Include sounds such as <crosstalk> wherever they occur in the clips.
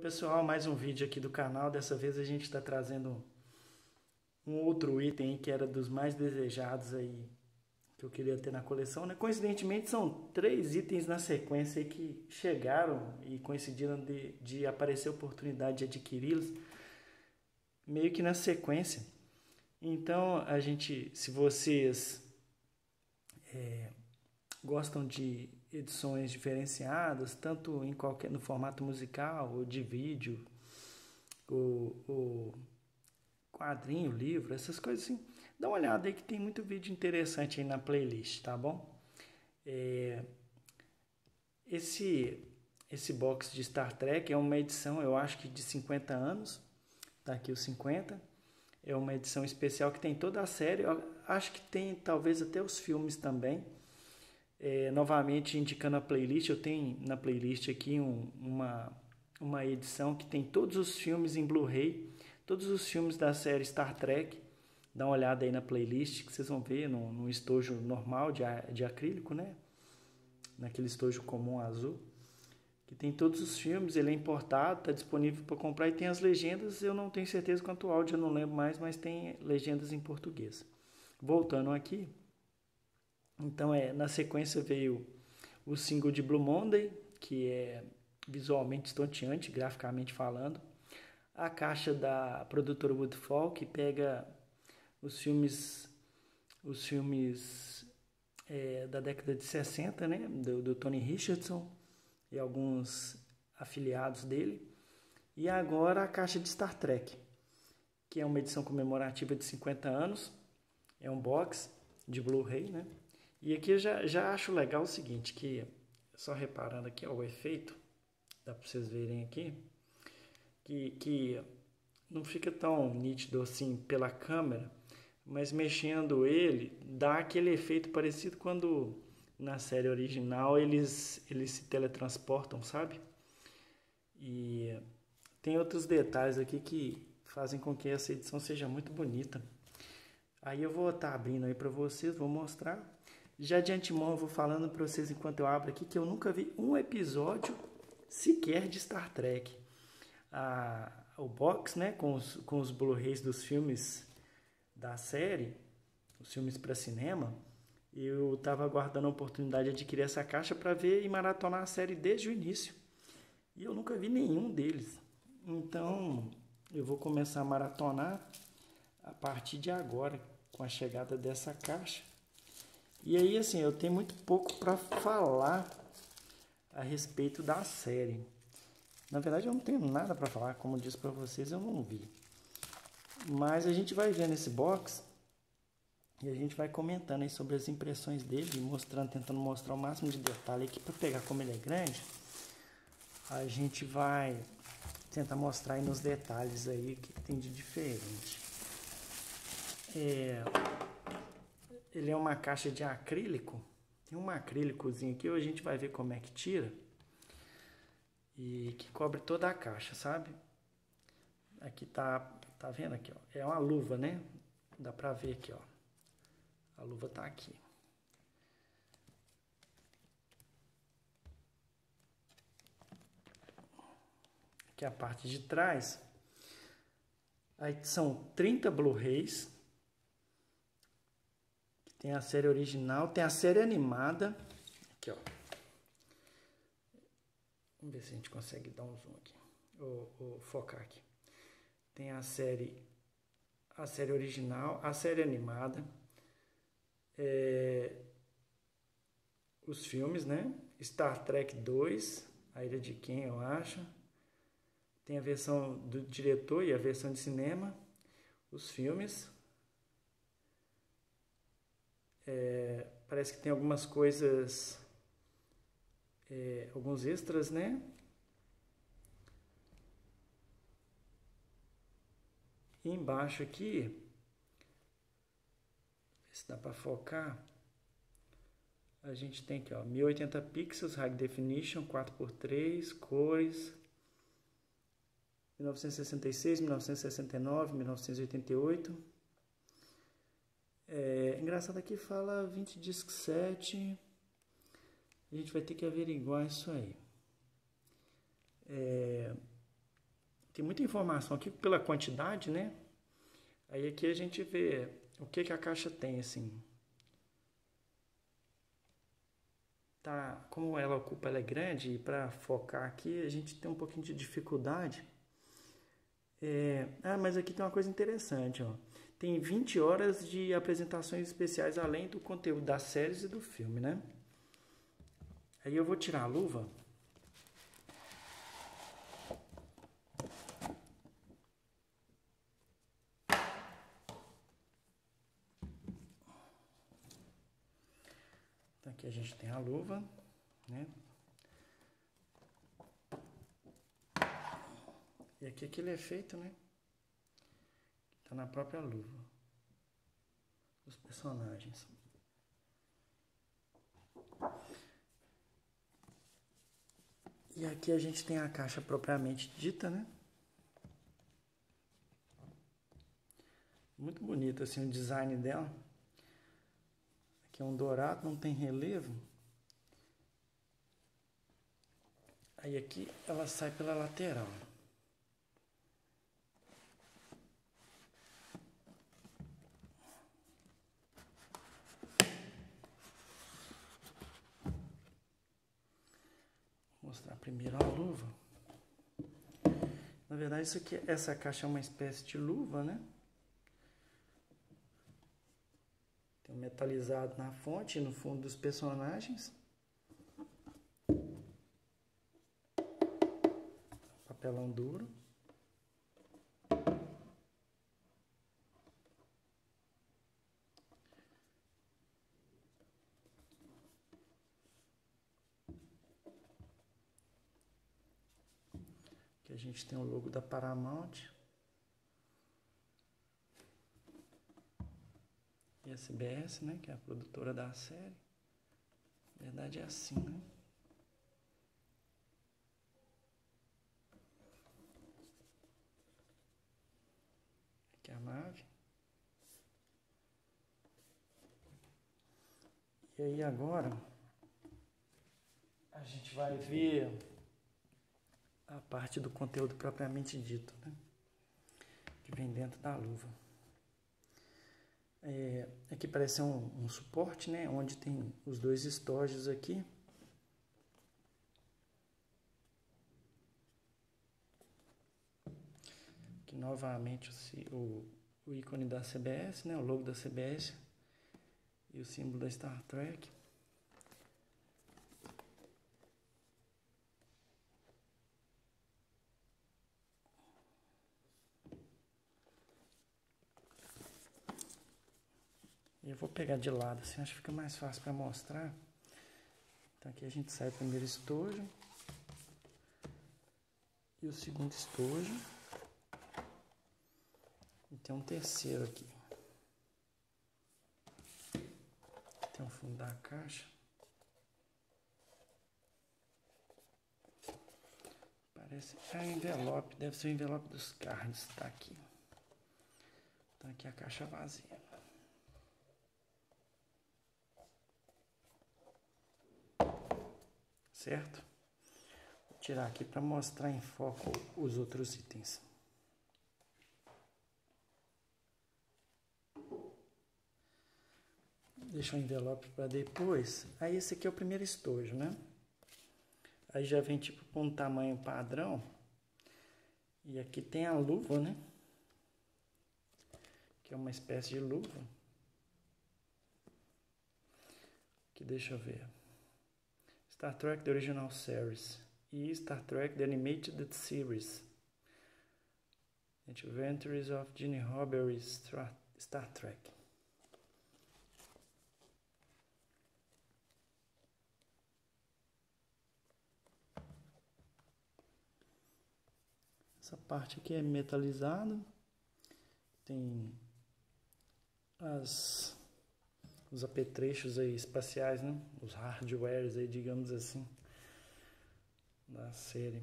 Pessoal, mais um vídeo aqui do canal. Dessa vez a gente está trazendo um outro item que era dos mais desejados aí que eu queria ter na coleção. Né? Coincidentemente são três itens na sequência que chegaram e coincidiram de, de aparecer a oportunidade de adquiri-los meio que na sequência. Então a gente, se vocês é, gostam de edições diferenciadas, tanto em qualquer no formato musical ou de vídeo, ou quadrinho, livro, essas coisas assim, dá uma olhada aí que tem muito vídeo interessante aí na playlist, tá bom? É, esse esse box de Star Trek é uma edição, eu acho que de 50 anos, tá aqui os 50. É uma edição especial que tem toda a série, eu acho que tem talvez até os filmes também. É, novamente indicando a playlist, eu tenho na playlist aqui um, uma, uma edição que tem todos os filmes em Blu-ray, todos os filmes da série Star Trek. Dá uma olhada aí na playlist que vocês vão ver no, no estojo normal de, de acrílico, né? Naquele estojo comum azul. Que tem todos os filmes, ele é importado, está disponível para comprar e tem as legendas. Eu não tenho certeza quanto ao áudio, eu não lembro mais, mas tem legendas em português. Voltando aqui, então, é, na sequência veio o single de Blue Monday, que é visualmente estonteante, graficamente falando. A caixa da produtora Woodfall, que pega os filmes, os filmes é, da década de 60, né, do, do Tony Richardson e alguns afiliados dele. E agora a caixa de Star Trek, que é uma edição comemorativa de 50 anos. É um box de Blu-ray, né? E aqui eu já, já acho legal o seguinte, que só reparando aqui ó, o efeito, dá para vocês verem aqui, que, que não fica tão nítido assim pela câmera, mas mexendo ele dá aquele efeito parecido quando na série original eles, eles se teletransportam, sabe? E tem outros detalhes aqui que fazem com que essa edição seja muito bonita. Aí eu vou estar tá abrindo aí para vocês, vou mostrar. Já de antemão eu vou falando para vocês enquanto eu abro aqui que eu nunca vi um episódio sequer de Star Trek. Ah, o box, né, com os, com os Blu-rays dos filmes da série, os filmes para cinema, eu estava aguardando a oportunidade de adquirir essa caixa para ver e maratonar a série desde o início. E eu nunca vi nenhum deles. Então, eu vou começar a maratonar a partir de agora, com a chegada dessa caixa. E aí, assim, eu tenho muito pouco para falar a respeito da série. Na verdade, eu não tenho nada para falar, como disse para vocês, eu não vi. Mas a gente vai vendo esse box e a gente vai comentando aí sobre as impressões dele, mostrando, tentando mostrar o máximo de detalhe aqui para pegar como ele é grande. A gente vai tentar mostrar aí nos detalhes aí o que tem de diferente. É, ele é uma caixa de acrílico. Tem um acrílicozinho aqui, hoje a gente vai ver como é que tira. E que cobre toda a caixa, sabe? Aqui tá, tá vendo aqui, ó. É uma luva, né? Dá pra ver aqui, ó. A luva tá aqui. Aqui a parte de trás. Aí são 30 Blu-rays tem a série original, tem a série animada. Aqui, ó. Vamos ver se a gente consegue dar um zoom aqui. Ou, ou focar aqui. Tem a série a série original, a série animada, é, os filmes, né? Star Trek 2, A Ilha de Quem, eu acho. Tem a versão do diretor e a versão de cinema, os filmes, é, parece que tem algumas coisas, é, alguns extras, né? E embaixo aqui, se dá para focar, a gente tem aqui, ó, 1080 pixels, high definition, 4x3, cores, 1966, 1969, 1988. É, engraçado aqui fala 20 disc 7. A gente vai ter que averiguar isso aí. É, tem muita informação aqui pela quantidade, né? Aí aqui a gente vê o que, que a caixa tem, assim. Tá, como ela ocupa, ela é grande, e para focar aqui a gente tem um pouquinho de dificuldade. É, ah, mas aqui tem uma coisa interessante, ó. Tem 20 horas de apresentações especiais além do conteúdo das séries e do filme, né? Aí eu vou tirar a luva. Então aqui a gente tem a luva, né? E aqui aquele efeito, né? Tá na própria luva. Os personagens. E aqui a gente tem a caixa propriamente dita, né? Muito bonito assim o design dela. Aqui é um dourado, não tem relevo. Aí aqui ela sai pela lateral. mostrar primeiro a luva. Na verdade, isso aqui, essa caixa é uma espécie de luva, né? Tem um metalizado na fonte no fundo dos personagens. Papelão duro. Gente tem o logo da Paramount. E a CBS, né, que é a produtora da série. Na verdade é assim, né? Aqui é a nave. E aí agora a gente vai ver a parte do conteúdo propriamente dito, né? que vem dentro da luva. É, aqui parece um, um, suporte, né? onde tem os dois estojos aqui. Aqui novamente o, o ícone da CBS, né? o logo da CBS e o símbolo da Star Trek. Vou pegar de lado assim, acho que fica mais fácil para mostrar. Então aqui a gente sai o primeiro estojo. E o segundo estojo. E tem um terceiro aqui. Tem o fundo da caixa. Parece. É envelope, deve ser o envelope dos cards, tá aqui. Tá aqui a caixa vazia. Certo? Vou tirar aqui para mostrar em foco os outros itens. Deixa o envelope para depois. Aí esse aqui é o primeiro estojo, né? Aí já vem tipo com um tamanho padrão. E aqui tem a luva, né? Que é uma espécie de luva. Que deixa eu ver. Star Trek The Original Series e Star Trek The Animated Series. Adventures of Gene Roddenberry's Star Trek. Essa parte aqui é metalizada. Tem as os apetrechos aí espaciais, né? Os hardwares aí, digamos assim, da série.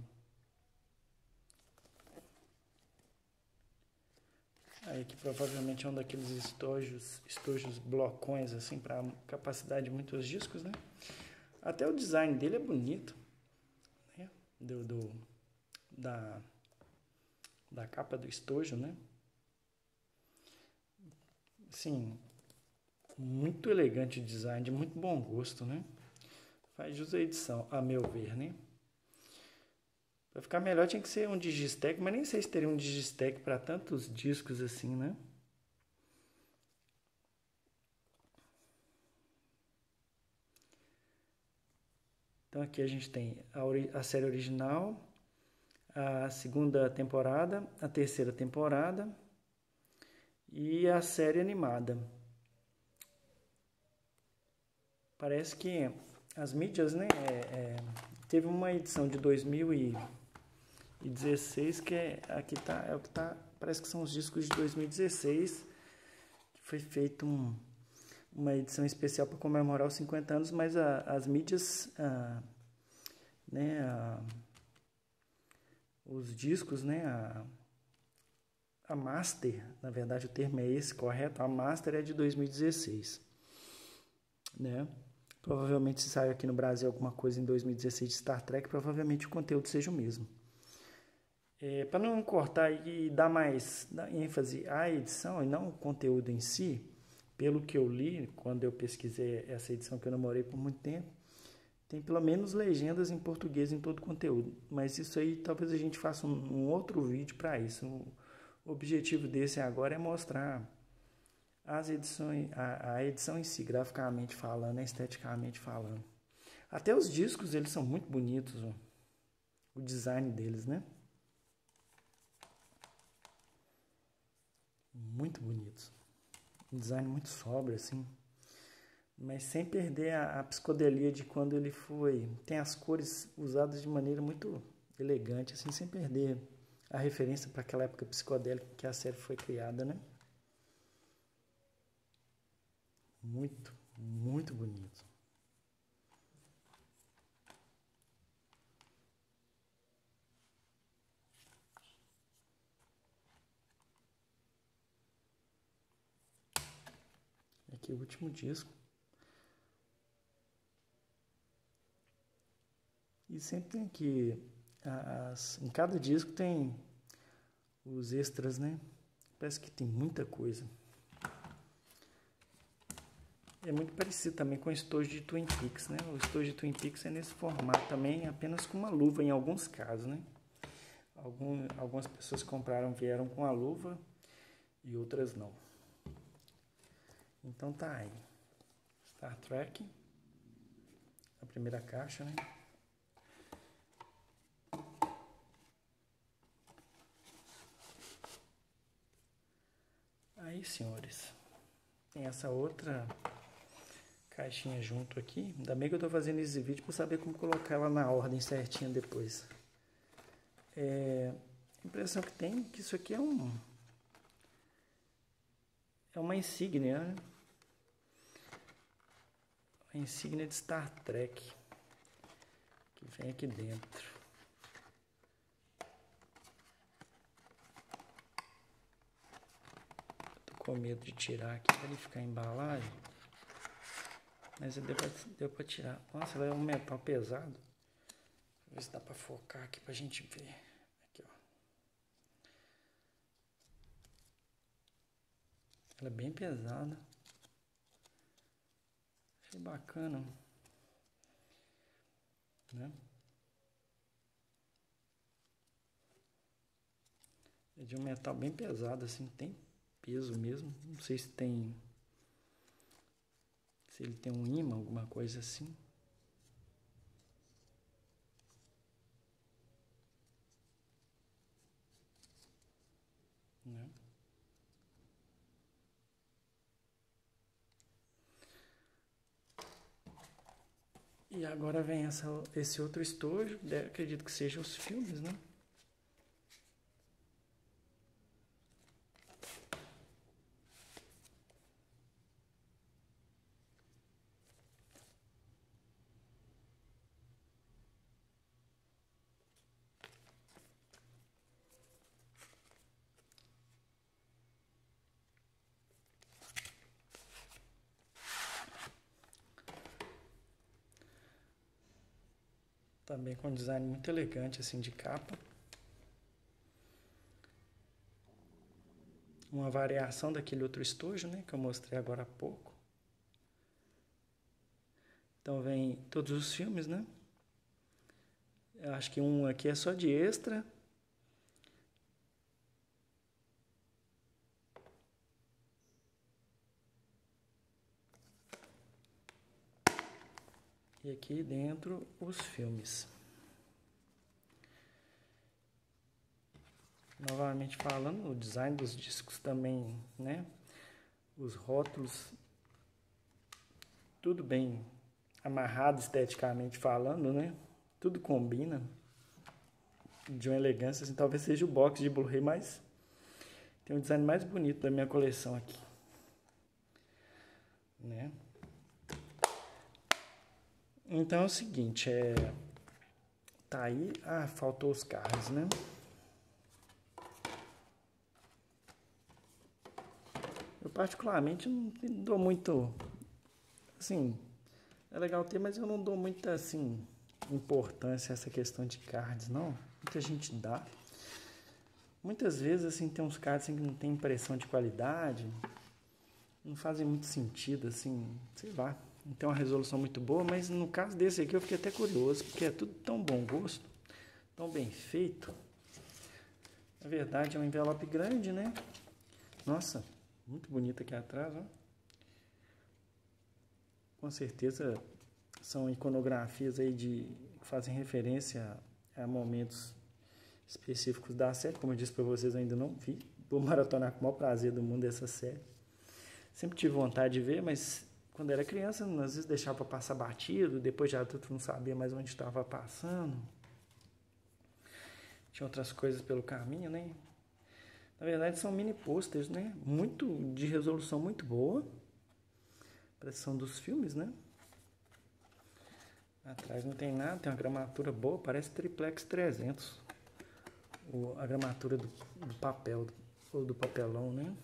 Aí que provavelmente é um daqueles estojos, estojos blocões assim para capacidade de muitos discos, né? Até o design dele é bonito, né? Do, do da da capa do estojo, né? Sim, muito elegante o design, de muito bom gosto, né? Faz jus à edição, a meu ver, né? Para ficar melhor tinha que ser um Digistec, mas nem sei se teria um Digistec para tantos discos assim, né? Então aqui a gente tem a, a série original, a segunda temporada, a terceira temporada e a série animada. Parece que as mídias, né? É, é, teve uma edição de 2016 que é aqui tá, é o que tá, parece que são os discos de 2016 que foi feito um, uma edição especial para comemorar os 50 anos, mas a, as mídias, a, né, a, os discos, né, a, a master, na verdade o termo é esse, correto? A master é de 2016, né? Provavelmente se sair aqui no Brasil alguma coisa em 2016 de Star Trek, provavelmente o conteúdo seja o mesmo. É, para não cortar e dar mais ênfase à edição e não o conteúdo em si, pelo que eu li, quando eu pesquisei essa edição que eu namorei por muito tempo, tem pelo menos legendas em português em todo o conteúdo. Mas isso aí talvez a gente faça um, um outro vídeo para isso. O objetivo desse agora é mostrar as edições, a, a edição em si, graficamente falando, esteticamente falando. Até os discos, eles são muito bonitos, ó. o design deles, né? Muito bonitos um design muito sóbrio, assim, mas sem perder a, a, psicodelia de quando ele foi. Tem as cores usadas de maneira muito elegante, assim, sem perder a referência para aquela época psicodélica que a série foi criada, né? Muito, muito bonito. aqui o último disco. E sempre tem aqui, as, em cada disco tem os extras, né? Parece que tem muita coisa. É muito parecido também com o estojo de Twin Peaks, né? O estojo de Twin Peaks é nesse formato também, apenas com uma luva em alguns casos, né? Algum, algumas pessoas compraram vieram com a luva e outras não. Então tá aí. Star Trek. A primeira caixa, né? Aí, senhores, tem essa outra caixinha junto aqui. Ainda bem que eu tô fazendo esse vídeo para saber como colocar ela na ordem certinha depois. É, a impressão que tem é que isso aqui é um é uma insígnia, né? a insígnia de Star Trek que vem aqui dentro. Com medo de tirar aqui para ele ficar embalagem. Mas deu pra, deu pra tirar. Nossa, ela é um metal pesado. Vou ver se dá pra focar aqui pra gente ver. Aqui, ó. Ela é bem pesada. Achei bacana. Né? É de um metal bem pesado, assim, tem peso mesmo. Não sei se tem. Se ele tem um imã, alguma coisa assim. Né? E agora vem essa, esse outro estojo, acredito que sejam os filmes, né? Também com um design muito elegante, assim, de capa. uma variação daquele outro estojo, né, que eu mostrei agora há pouco. Então vem todos os filmes, né? Eu acho que um aqui é só de extra. E aqui dentro os filmes. Novamente falando, o design dos discos também, né? Os rótulos, tudo bem amarrado esteticamente falando, né? Tudo combina de uma elegância, assim, talvez seja o box de Blu-ray mais tem o design mais bonito da minha coleção aqui, né? Então é o seguinte, é tá aí, ah, faltou os carros, né? Particularmente não dou muito assim, é legal ter, mas eu não dou muita assim importância a essa questão de cards, não. Muita gente dá. Muitas vezes assim tem uns cards assim, que não tem impressão de qualidade, não fazem muito sentido assim, sei lá. Não tem uma resolução muito boa, mas no caso desse aqui eu fiquei até curioso, porque é tudo tão bom gosto, tão bem feito. Na verdade é um envelope grande, né? Nossa, muito bonito aqui atrás, ó com certeza são iconografias aí de que fazem referência a momentos específicos da série. Como eu disse para vocês, ainda não vi. Vou maratonar com o maior prazer do mundo essa série. Sempre tive vontade de ver, mas quando era criança, às vezes deixava passar batido, depois já tudo não sabia mais onde estava passando. Tinha outras coisas pelo caminho, né? Na verdade, são mini posters, né? Muito de resolução muito boa pressão dos filmes, né? Atrás não tem nada, tem uma gramatura boa, parece triplex 300. O, a gramatura do, do papel, ou do papelão, né?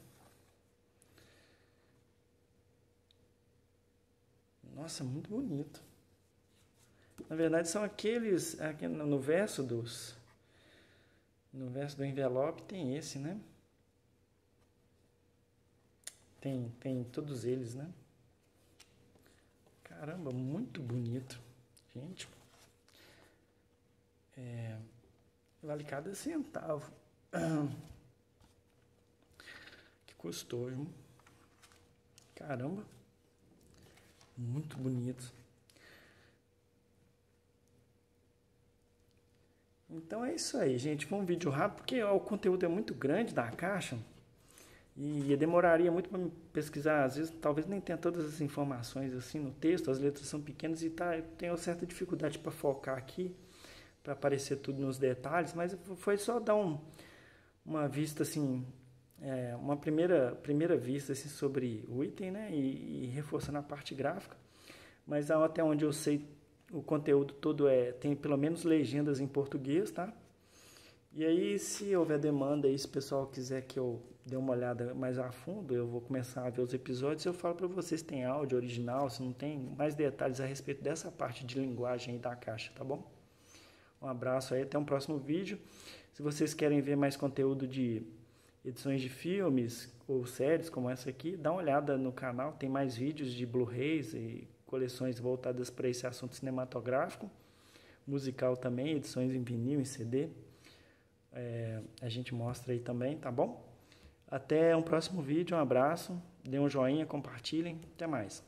Nossa, muito bonito. Na verdade são aqueles, aqui no verso dos, no verso do envelope tem esse, né? Tem, tem todos eles, né? Caramba, muito bonito. Gente, é, vale cada centavo. <clears throat> Que custoso. Caramba, muito bonito. Então é isso aí, gente. Foi um vídeo rápido porque ó, o conteúdo é muito grande da caixa. E demoraria muito para pesquisar, às vezes talvez nem tenha todas as informações assim no texto, as letras são pequenas e tá, eu tenho certa dificuldade para focar aqui, para aparecer tudo nos detalhes, mas foi só dar um, uma vista assim, é, uma primeira, primeira vista assim, sobre o item, né, e, e reforçando a parte gráfica, mas até onde eu sei o conteúdo todo é tem pelo menos legendas em português, tá? E aí, se houver demanda e se o pessoal quiser que eu dê uma olhada mais a fundo, eu vou começar a ver os episódios. Eu falo para vocês se tem áudio original, se não tem mais detalhes a respeito dessa parte de linguagem da caixa, tá bom? Um abraço aí, até um próximo vídeo. Se vocês querem ver mais conteúdo de edições de filmes ou séries como essa aqui, dá uma olhada no canal, tem mais vídeos de Blu-rays e coleções voltadas para esse assunto cinematográfico, musical também, edições em vinil, em CD é, a gente mostra aí também, tá bom? Até um próximo vídeo, um abraço, dê um joinha, compartilhem, até mais.